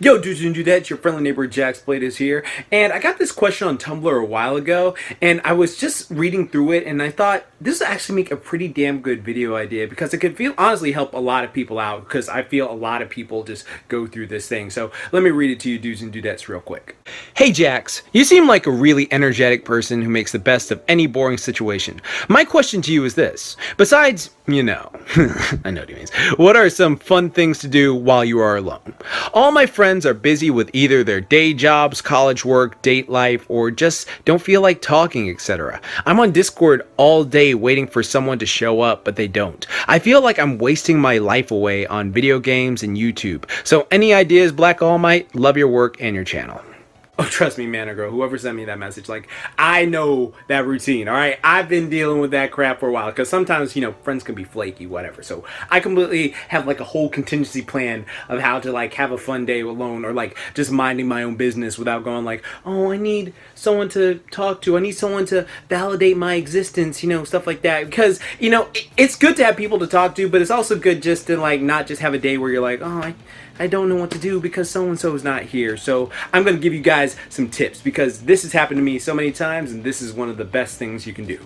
Yo, dudes and dudettes, your friendly neighbor Jax Blade is here, and I got this question on Tumblr a while ago, and I was just reading through it, and I thought this would actually make a pretty damn good video idea because it could feel honestly help a lot of people out because I feel a lot of people just go through this thing. So let me read it to you, dudes and dudettes, real quick. Hey Jax, you seem like a really energetic person who makes the best of any boring situation. My question to you is this: besides, you know, I know what he means. What are some fun things to do while you are alone? All my friends are busy with either their day jobs, college work, date life, or just don't feel like talking, etc. I'm on Discord all day waiting for someone to show up, but they don't. I feel like I'm wasting my life away on video games and YouTube. So, any ideas, Black All Might? Love your work and your channel. Oh, trust me, man or girl, whoever sent me that message, like, I know that routine, all right? I've been dealing with that crap for a while because sometimes, you know, friends can be flaky, whatever. So I completely have like a whole contingency plan of how to like have a fun day alone or like just minding my own business without going like, oh, I need someone to talk to. I need someone to validate my existence, you know, stuff like that. Because, you know, it's good to have people to talk to, but it's also good just to like not just have a day where you're like, oh, I I don't know what to do because so-and-so is not here. So I'm going to give you guys some tips because this has happened to me so many times and this is one of the best things you can do.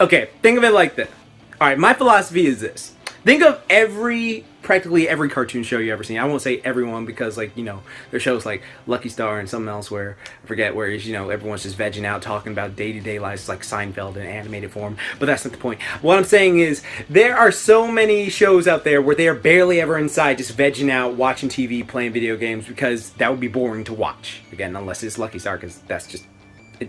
Okay, think of it like this. All right, my philosophy is this. Think of every, practically every cartoon show you ever seen. I won't say everyone because, like, you know, there's shows like Lucky Star and something else where, I forget where, you know, everyone's just vegging out talking about day-to-day lives like Seinfeld in animated form. But that's not the point. What I'm saying is, there are so many shows out there where they are barely ever inside just vegging out, watching TV, playing video games because that would be boring to watch. Again, unless it's Lucky Star because that's just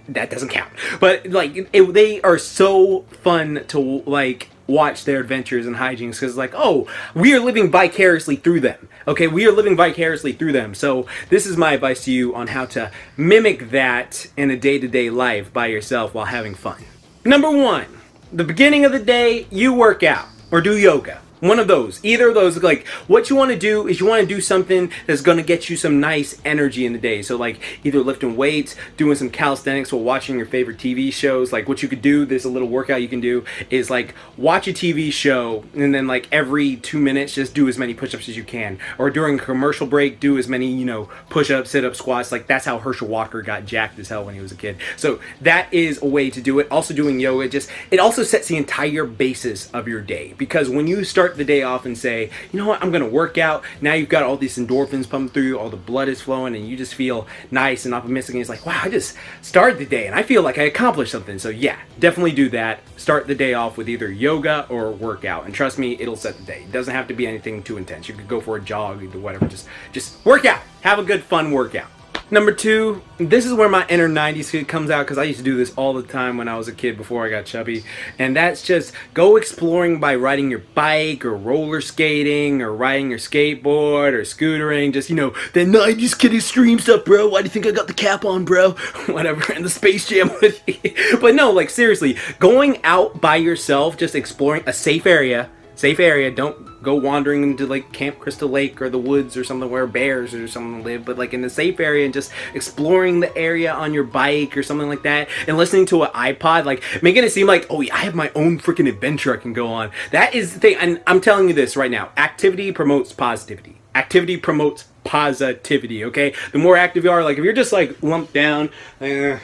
that doesn't count. But like it, they are so fun to like watch their adventures and hijinks because like oh we are living vicariously through them okay? We are living vicariously through them. So this is my advice to you on how to mimic that in a day-to-day life by yourself while having fun. Number one the beginning of the day you work out or do yoga one of those. Either of those. Like, what you want to do is you want to do something that's going to get you some nice energy in the day. So, like, either lifting weights, doing some calisthenics while watching your favorite TV shows. Like, what you could do, there's a little workout you can do, is like watch a TV show and then, like, every two minutes, just do as many push ups as you can. Or during a commercial break, do as many, you know, push ups, sit ups, squats. Like, that's how Herschel Walker got jacked as hell when he was a kid. So, that is a way to do it. Also, doing yoga, just, it also sets the entire basis of your day. Because when you start start the day off and say, you know what, I'm to work out. Now you've got all these endorphins pumping through all the blood is flowing, and you just feel nice and optimistic. And it's like, wow, I just started the day and I feel like I accomplished something. So yeah, definitely do that. Start the day off with either yoga or workout. And trust me, it'll set the day. It doesn't have to be anything too intense. You could go for a jog, or whatever. Just, just work out. Have a good, fun workout. Number two, this is where my inner 90s kid comes out because I used to do this all the time when I was a kid before I got chubby. And that's just go exploring by riding your bike or roller skating or riding your skateboard or scootering. Just, you know, the 90s kid extreme stuff, bro. Why do you think I got the cap on, bro? Whatever, and the Space Jam. but no, like seriously, going out by yourself, just exploring a safe area safe area. Don't go wandering into like Camp Crystal Lake or the woods or something where bears or something live, but like in a safe area and just exploring the area on your bike or something like that and listening to an iPod, like making it seem like, oh yeah, I have my own freaking adventure I can go on. That is the thing, and I'm telling you this right now. Activity promotes positivity. Activity promotes positivity, okay? The more active you are, like if you're just like lumped down, eh,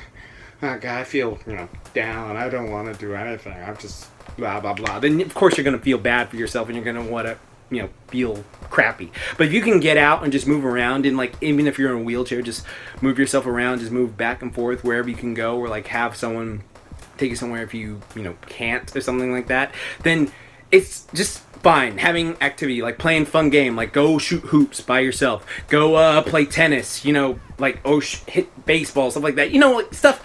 I feel, you know, down. I don't want to do anything. I'm just blah blah blah. Then of course you're going to feel bad for yourself and you're going to want to you know feel crappy. But if you can get out and just move around and like even if you're in a wheelchair just move yourself around just move back and forth wherever you can go or like have someone take you somewhere if you you know can't or something like that then it's just fine. Having activity like playing fun game like go shoot hoops by yourself. Go uh play tennis you know like oh hit baseball stuff like that. You know like stuff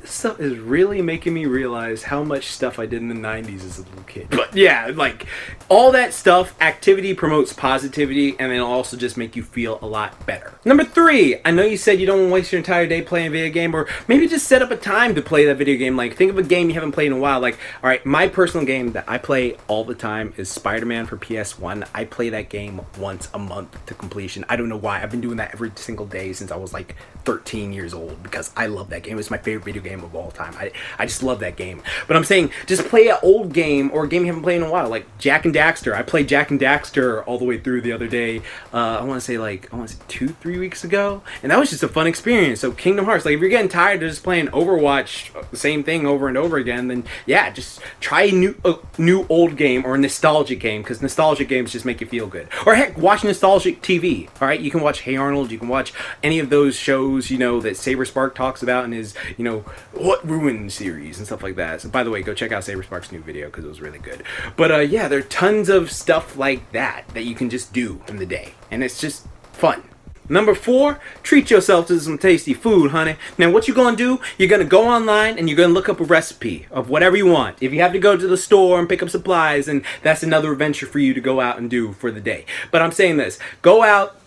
this stuff is really making me realize how much stuff I did in the 90s as a little kid. But yeah, like all that stuff, activity promotes positivity and it'll also just make you feel a lot better. Number three, I know you said you don't want to waste your entire day playing a video game or maybe just set up a time to play that video game. Like think of a game you haven't played in a while. Like, all right, my personal game that I play all the time is Spider-Man for PS1. I play that game once a month to completion. I don't know why. I've been doing that every single day since I was like 13 years old because I love that game. It's my favorite video game of all time. I, I just love that game. But I'm saying just play an old game or a game you haven't played in a while, like Jak and Daxter. I played Jak and Daxter all the way through the other day. Uh, I want to say like I want to say two, three weeks ago, and that was just a fun experience. So Kingdom Hearts, like if you're getting tired of just playing Overwatch, the same thing over and over again, then yeah, just try a new, a new old game or a nostalgic game because nostalgic games just make you feel good. Or heck, watch nostalgic TV. All right, you can watch Hey Arnold, you can watch any of those shows, you know that Saber Spark talks about in his, you know, what ruined series and stuff like that. So by the way, go check out Saber Spark's new video because it was really good. But uh, yeah, there are tons of stuff like that that you can just do in the day, and it's just fun. Number four, treat yourself to some tasty food, honey. Now, what you're gonna do, you're gonna go online and you're gonna look up a recipe of whatever you want. If you have to go to the store and pick up supplies, and that's another adventure for you to go out and do for the day. But I'm saying this, go out,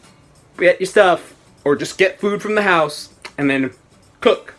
get your stuff, or just get food from the house, and then cook.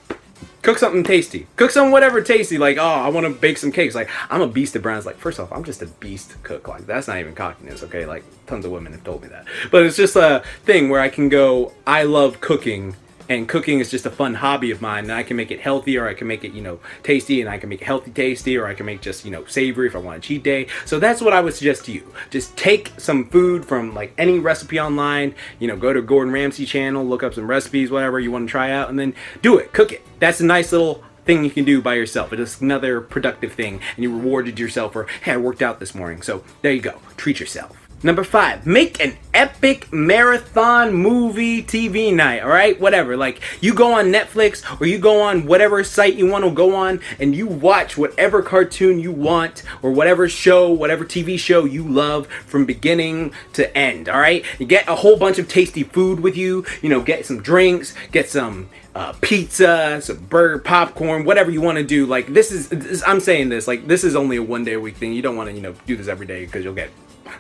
Cook something tasty. Cook something whatever tasty. Like, oh, I want to bake some cakes. Like, I'm a beast at brands. Like, first off, I'm just a beast cook. Like, that's not even cockiness, okay? Like, tons of women have told me that. But it's just a thing where I can go, I love cooking and cooking is just a fun hobby of mine and I can make it healthy or I can make it you know tasty and I can make it healthy tasty or I can make just you know savory if I want a cheat day so that's what I would suggest to you just take some food from like any recipe online you know go to Gordon Ramsay channel look up some recipes whatever you want to try out and then do it cook it that's a nice little thing you can do by yourself. It is another productive thing, and you rewarded yourself for, hey, I worked out this morning. So there you go. Treat yourself. Number five, make an epic marathon movie TV night, all right? Whatever. Like, you go on Netflix or you go on whatever site you want to go on and you watch whatever cartoon you want or whatever show, whatever TV show you love from beginning to end, all right? You get a whole bunch of tasty food with you, you know, get some drinks, get some uh, pizza, some burger, popcorn, whatever you want to do. Like this is, this, I'm saying this, like this is only a one day a week thing. You don't want to, you know, do this every day because you'll get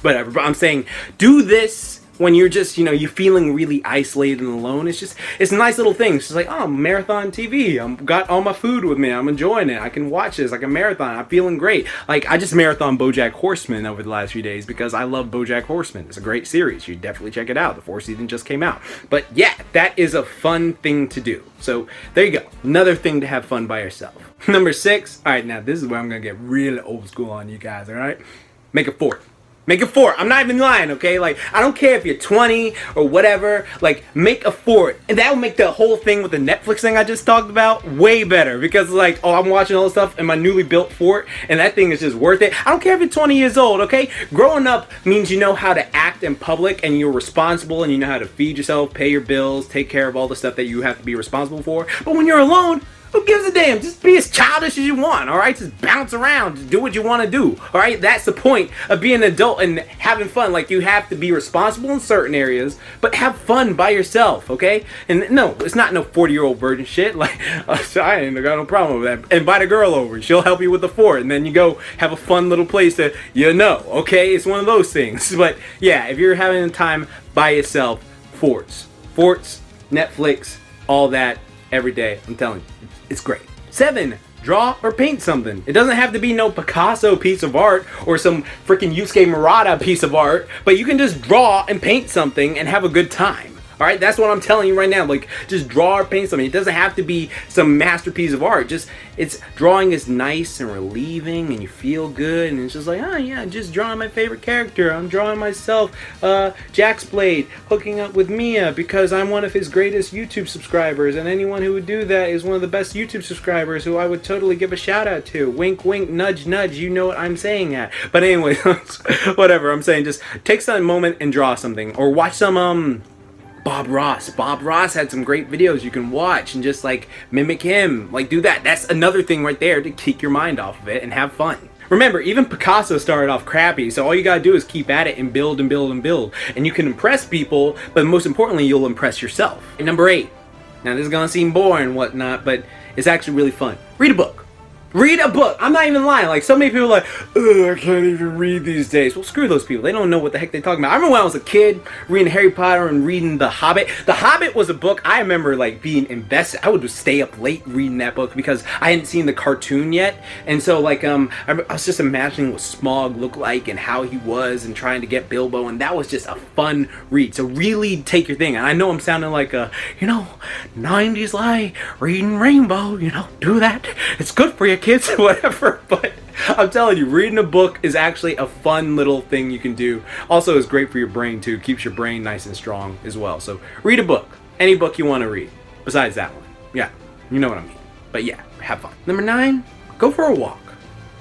whatever. But I'm saying do this when you're just, you know, you're feeling really isolated and alone. It's just, it's a nice little thing. It's just like, oh, marathon TV. I'm got all my food with me. I'm enjoying it. I can watch this like a marathon. I'm feeling great. Like I just marathon BoJack Horseman over the last few days because I love BoJack Horseman. It's a great series. You definitely check it out. The fourth season just came out. But yeah, that is a fun thing to do. So there you go. Another thing to have fun by yourself. Number six. All right, now this is where I'm gonna get really old school on you guys. All right, make a fort. Make a fort. I'm not even lying, okay? Like, I don't care if you're 20 or whatever. Like, make a fort. And that will make the whole thing with the Netflix thing I just talked about way better. Because, like, oh, I'm watching all this stuff in my newly built fort, and that thing is just worth it. I don't care if you're 20 years old, okay? Growing up means you know how to act in public, and you're responsible, and you know how to feed yourself, pay your bills, take care of all the stuff that you have to be responsible for. But when you're alone, who gives a damn? Just be as childish as you want, all right? Just bounce around, just do what you want to do, all right? That's the point of being an adult and having fun. Like, you have to be responsible in certain areas, but have fun by yourself, okay? And no, it's not no 40-year-old virgin shit. Like, I ain't got no problem with that. Invite a girl over. She'll help you with the fort, and then you go have a fun little place that you know, okay? It's one of those things. But, yeah, if you're having a time by yourself, forts. Forts, Netflix, all that, every day. I'm telling you. It's great. Seven, draw or paint something. It doesn't have to be no Picasso piece of art or some freaking Yusuke Murata piece of art, but you can just draw and paint something and have a good time. All right, that's what I'm telling you right now. Like, just draw or paint something. It doesn't have to be some masterpiece of art. Just, it's drawing is nice and relieving, and you feel good, and it's just like, oh yeah, just drawing my favorite character. I'm drawing myself, uh, Jax Blade, hooking up with Mia because I'm one of his greatest YouTube subscribers, and anyone who would do that is one of the best YouTube subscribers who I would totally give a shout out to. Wink, wink, nudge, nudge. You know what I'm saying at. But anyway, whatever. I'm saying, just take some moment and draw something, or watch some um Bob Ross. Bob Ross had some great videos you can watch and just like mimic him. Like do that. That's another thing right there to kick your mind off of it and have fun. Remember, even Picasso started off crappy, so all you gotta do is keep at it and build and build and build. And you can impress people, but most importantly, you'll impress yourself. And number eight. Now this is gonna seem boring and whatnot, but it's actually really fun. Read a book. Read a book. I'm not even lying. Like, so many people like, I can't even read these days. Well, screw those people. They don't know what the heck they're talking about. I remember when I was a kid reading Harry Potter and reading The Hobbit. The Hobbit was a book I remember, like, being invested. I would just stay up late reading that book because I hadn't seen the cartoon yet. And so, like, um, I, was just imagining what Smaug looked like and how he was and trying to get Bilbo. And that was just a fun read. So really take your thing. And I know I'm sounding like a, you know, 90s lie, reading Rainbow, you know, do that. It's good for you kids, or whatever, but I'm telling you, reading a book is actually a fun little thing you can do. Also, is great for your brain too. Keeps your brain nice and strong as well. So read a book, any book you want to read, besides that one. Yeah, you know what I mean. But yeah, have fun. Number nine, go for a walk.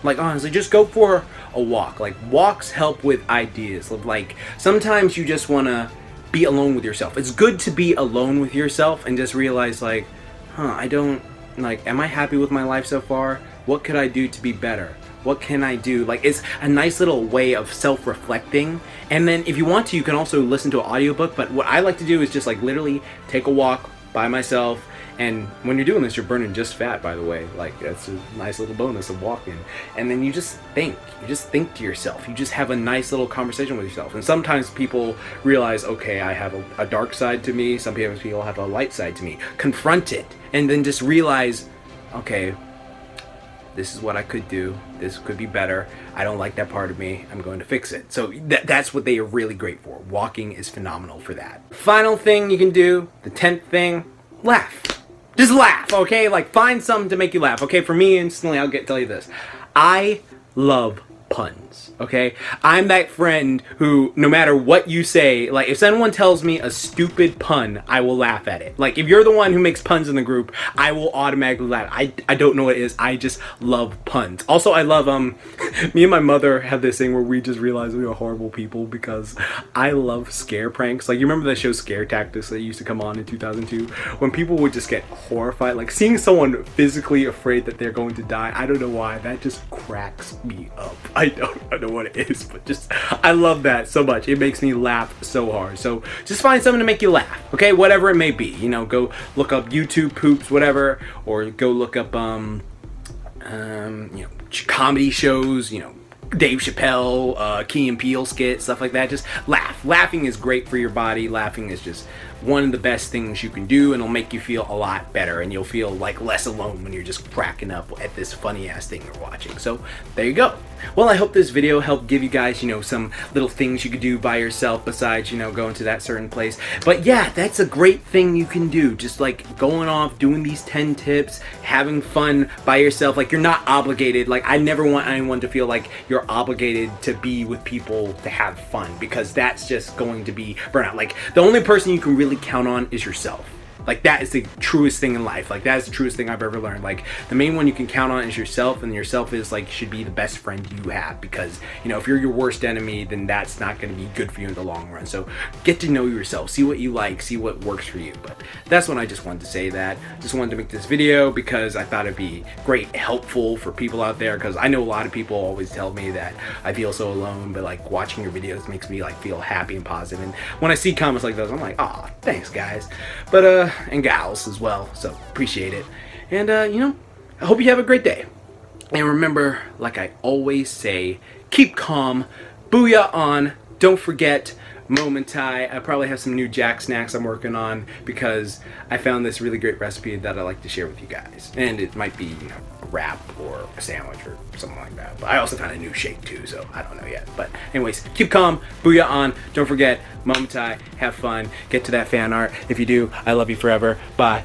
Like honestly, just go for a walk. Like walks help with ideas. Like sometimes you just want to be alone with yourself. It's good to be alone with yourself and just realize like, huh, I don't like am I happy with my life so far? What could I do to be better? What can I do? Like it's a nice little way of self-reflecting. And then if you want to, you can also listen to an audiobook, but what I like to do is just like literally take a walk by myself and when you're doing this, you're burning just fat, by the way. Like, that's a nice little bonus of walking. And then you just think. You just think to yourself. You just have a nice little conversation with yourself. And sometimes people realize, okay, I have a, a dark side to me. Some people have a light side to me. Confront it. And then just realize, okay, this is what I could do. This could be better. I don't like that part of me. I'm going to fix it. So th- that's what they are really great for. Walking is phenomenal for that. Final thing you can do, the 10th thing, laugh. Just laugh, okay? Like find something to make you laugh. Okay, for me instantly I'll get tell you this. I love puns, okay? I'm that friend who, no matter what you say, like if someone tells me a stupid pun, I will laugh at it. Like if you're the one who makes puns in the group, I will automatically laugh. I, I don't know what it is. I just love puns. Also, I love, um, me and my mother have this thing where we just realize we are horrible people because I love scare pranks. Like you remember that show Scare Tactics that used to come on in 2002? When people would just get horrified, like seeing someone physically afraid that they're going to die, I don't know why, that just cracks me up. I don't know what it is, but just I love that so much. It makes me laugh so hard. So just find something to make you laugh, okay? Whatever it may be. You know, go look up YouTube poops, whatever, or go look up um um you know comedy shows. You know, Dave Chappelle, uh, Key and Peele skit, stuff like that. Just laugh. Laughing is great for your body. Laughing is just one of the best things you can do and it'll make you feel a lot better and you'll feel like less alone when you're just cracking up at this funny ass thing you're watching. So there you go. Well, I hope this video helped give you guys, you know, some little things you could do by yourself besides, you know, going to that certain place. But yeah, that's a great thing you can do. Just like going off, doing these 10 tips, having fun by yourself. Like you're not obligated. Like I never want anyone to feel like you're obligated to be with people to have fun because that's just going to be burnout. Like the only person you can really count on is yourself. Like that is the truest thing in life. Like that is the truest thing I've ever learned. Like the main one you can count on is yourself, and yourself is like should be the best friend you have because you know if you're your worst enemy, then that's not going to be good for you in the long run. So get to know yourself, see what you like, see what works for you. But that's when I just wanted to say that. Just wanted to make this video because I thought it'd be great, helpful for people out there. Because I know a lot of people always tell me that I feel so alone, but like watching your videos makes me like feel happy and positive. And when I see comments like those, I'm like, ah, thanks guys. But uh and gals as well. So appreciate it. And uh, you know, I hope you have a great day. And remember, like I always say, keep calm, booyah on, don't forget Momentai. I probably have some new Jax snacks I'm working on because I found this really great recipe that I like to share with you guys. And it might be, you know, a wrap or a sandwich or something like that. But I also found a new shake too, so I don't know yet. But anyways, keep calm, booyah on. Don't forget, Momentai, have fun, get to that fan art. If you do, I love you forever. Bye.